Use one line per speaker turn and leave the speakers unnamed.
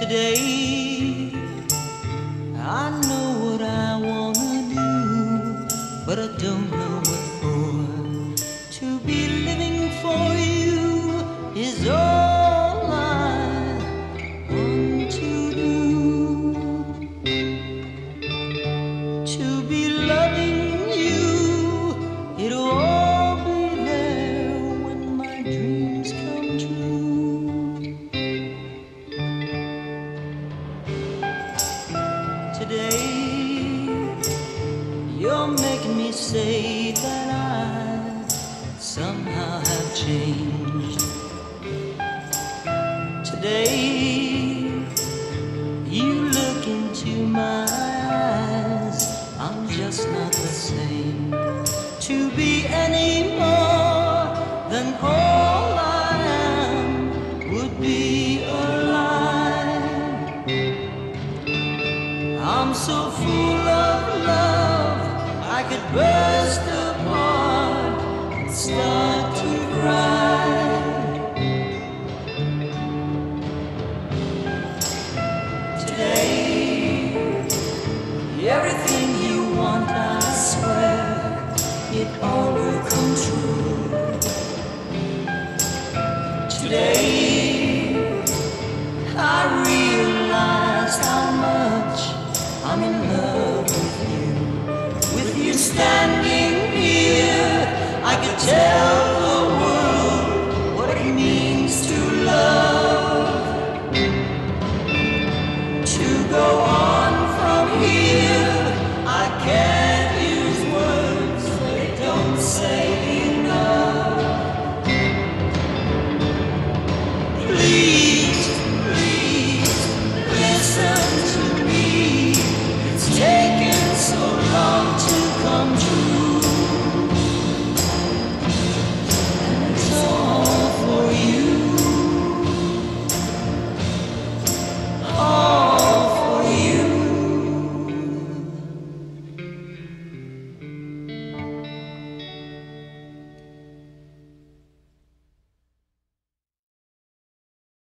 Today, I know what I wanna do, but I don't know you're making me say that I somehow have changed. Today, you look into my eyes, I'm just not the same. To be any more than all I am would be a lie. I'm so full of love, I could burst apart and start to cry. Today, everything you want, I swear, it all will come true. Today, tell